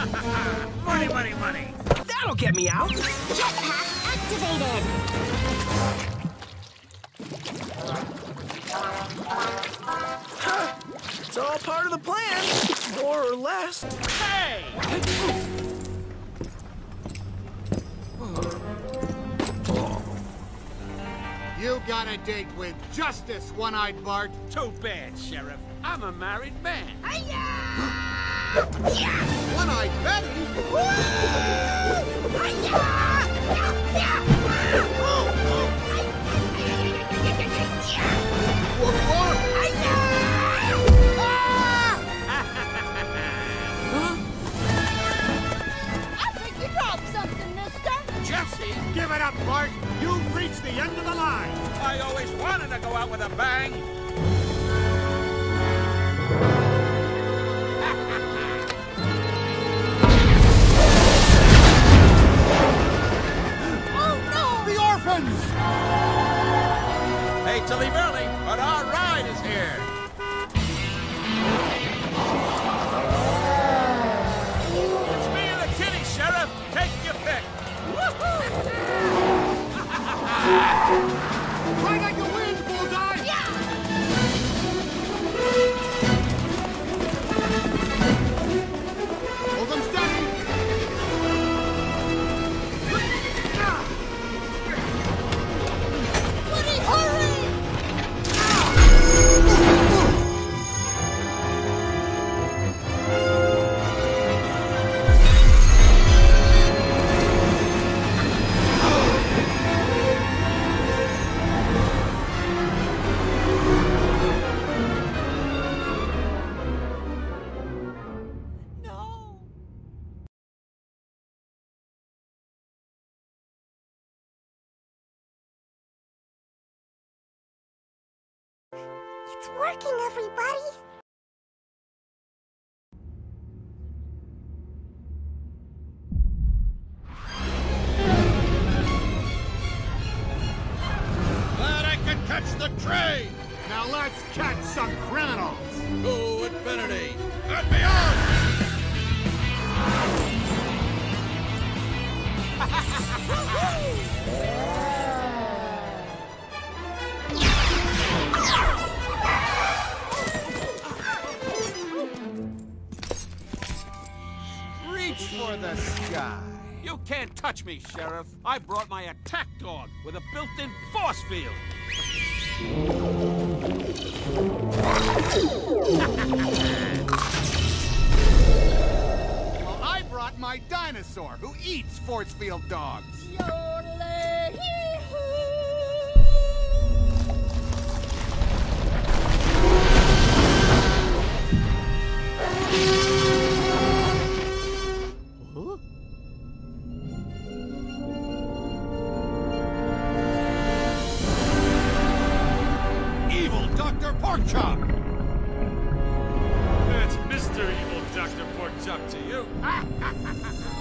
money, money, money. That'll get me out. Jetpack activated. It's all part of the plan, more or less. Hey! You got a date with Justice, One-Eyed Bart. Too bad, Sheriff. I'm a married man. One-Eyed Give it up, Bart. You've reached the end of the line. I always wanted to go out with a bang. It's working, everybody. Glad I could catch the train! Now let's catch some criminals! To infinity and beyond! Reach for the sky! You can't touch me, Sheriff. I brought my attack dog with a built-in force field. Well, I brought my dinosaur, who eats force field dogs. Evil Dr. Porkchop! That's Mr. Evil Dr. Porkchop to you.